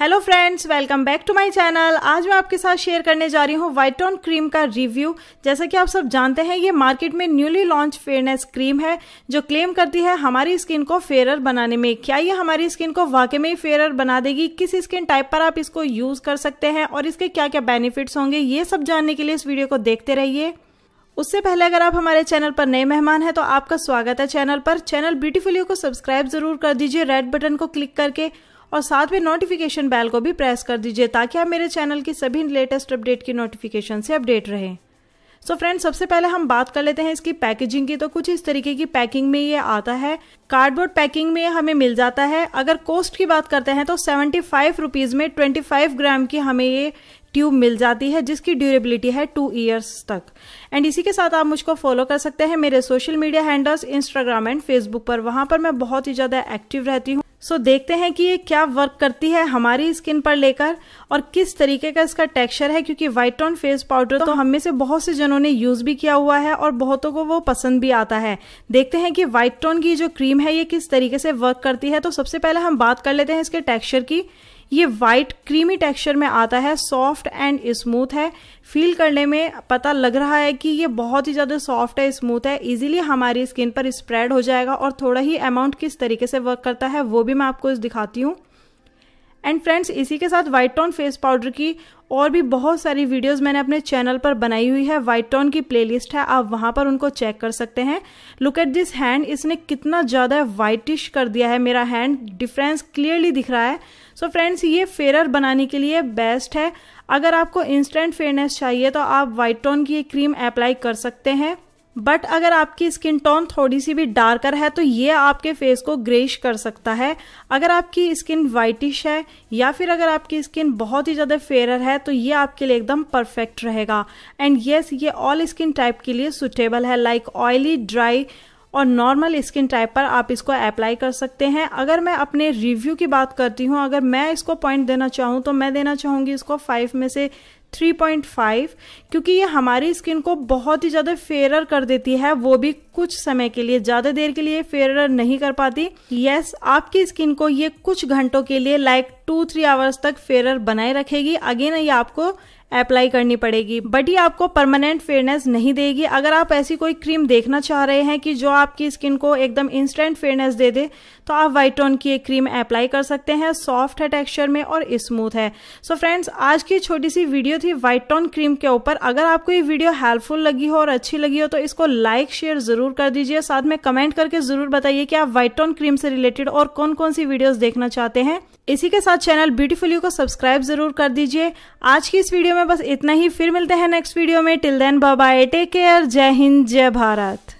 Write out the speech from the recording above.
Hello friends welcome back to my channel आज मैं आपके साथ शेयर करने जा रही हूँ वाइटोन क्रीम का रिव्यू जैसा कि आप सब जानते हैं, ये मार्केट में न्यूली लॉन्च फेयरनेस क्रीम है, जो क्लेम करती है हमारी स्किन को फेयर बनाने में. क्या ये हमारी स्किन को वाकई में फेयर बना देगी? किस स्किन टाइप पर आप इसको यूज़ कर सकते हैं? और इसके क्या क्या बेनिफिट्स होंगे? ये सब जानने के लिए इस वीडियो को देखते रहिए. उससे पहले अगर आप हमारे चैनल पर नए मेहमान हैं तो आपका स्वागत है चैनल पर. चैनल ब्यूटीफुली को सब्सक्राइब ज़रूर कर दीजिए. रेड बटन को क्लिक करके और साथ में नोटिफिकेशन बेल को भी प्रेस कर दीजिए ताकि आप मेरे चैनल की सभी लेटेस्ट अपडेट की नोटिफिकेशन से अपडेट रहें। सो so फ्रेंड्स सबसे पहले हम बात कर लेते हैं इसकी पैकेजिंग की। तो कुछ इस तरीके की पैकिंग में ये आता है। कार्डबोर्ड पैकिंग में हमें मिल जाता है। अगर कॉस्ट की बात करते हैं तो सेवेंटी फाइव रुपीज़ में ट्वेंटी फाइव ग्राम की हमें ये ट्यूब मिल जाती है, जिसकी ड्यूरेबिलिटी है टू ईयर्स तक। एंड इसी के साथ आप मुझको फॉलो कर सकते हैं मेरे social media handles Instagram and Facebook पर। वहाँ पर मैं बहुत ही ज़्यादा एक्टिव रहती हूँ। सो so, देखते हैं कि ये क्या वर्क करती है हमारी स्किन पर लेकर और किस तरीके का इसका टेक्सचर है क्योंकि व्हाइट टोन फेस पाउडर तो हम में से बहुत से जनों ने यूज़ भी किया हुआ है और बहुतों को वो पसंद भी आता है। देखते हैं कि व्हाइट टोन की जो क्रीम है ये किस तरीके से वर्क करती है। तो सबसे पहले हम बात कर लेते हैं इसके टेक्स्चर की। ये वाइट क्रीमी टेक्सचर में आता है सॉफ्ट एंड स्मूथ है। फील करने में पता लग रहा है कि ये बहुत ही ज़्यादा सॉफ्ट है स्मूथ है। इजीली हमारी स्किन पर स्प्रेड हो जाएगा और थोड़ा ही अमाउंट किस तरीके से वर्क करता है, वो भी मैं आपको दिखाती हूँ। एंड फ्रेंड्स इसी के साथ वाइट टोन फेस पाउडर की और भी बहुत सारी वीडियोस मैंने अपने चैनल पर बनाई हुई है। वाइट टोन की प्लेलिस्ट है। आप वहाँ पर उनको चेक कर सकते हैं। लुक एट दिस हैंड इसने कितना ज़्यादा वाइटिश कर दिया है मेरा हैंड डिफरेंस क्लियरली दिख रहा है। सो so फ्रेंड्स ये फेयर बनाने के लिए बेस्ट है। अगर आपको इंस्टेंट फेयरनेस चाहिए तो आप वाइट टोन की ये क्रीम अप्लाई कर सकते हैं। बट अगर आपकी स्किन टोन थोड़ी सी भी डार्कर है तो ये आपके फेस को ग्रेश कर सकता है। अगर आपकी स्किन वाइटिश है, या फिर अगर आपकी स्किन बहुत ही ज़्यादा फेयर है तो ये आपके लिए एकदम परफेक्ट रहेगा। एंड येस ये ऑल स्किन टाइप के लिए सुटेबल है लाइक ऑयली ड्राई और नॉर्मल स्किन टाइप पर आप इसको अप्लाई कर सकते हैं। अगर मैं अपने रिव्यू की बात करती हूँ, अगर मैं इसको पॉइंट देना चाहूँ तो मैं देना चाहूँगी इसको फाइव में से 3.5 क्योंकि ये हमारी स्किन को बहुत ही ज़्यादा फेयर कर देती है, वो भी कुछ समय के लिए, ज़्यादा देर के लिए फेयर नहीं कर पाती। यस आपकी स्किन को ये कुछ घंटों के लिए लाइक टू थ्री आवर्स तक फेयर बनाए रखेगी। अगेन ये आपको अप्लाई करनी पड़ेगी। बट ये आपको परमानेंट फेयरनेस नहीं देगी। अगर आप ऐसी कोई क्रीम देखना चाह रहे हैं कि जो आपकी स्किन को एकदम इंस्टेंट फेयरनेस दे दे तो आप वाइटोन की एक क्रीम अप्लाई कर सकते हैं। सॉफ्ट है टेक्सचर में और स्मूथ है। सो so फ्रेंड्स आज की छोटी सी वीडियो थी वाइटोन क्रीम के ऊपर। अगर आपको ये वीडियो हेल्पफुल लगी हो और अच्छी लगी हो तो इसको लाइक शेयर ज़रूर कर दीजिए। साथ में कमेंट करके ज़रूर बताइए कि आप वाइटोन क्रीम से रिलेटेड और कौन कौन सी वीडियोस देखना चाहते हैं। इसी के साथ चैनल ब्यूटीफुल यू को सब्सक्राइब ज़रूर कर दीजिए। आज की इस वीडियो में बस इतना ही। फिर मिलते हैं नेक्स्ट वीडियो में। Till then bye take care जय हिंद जय भारत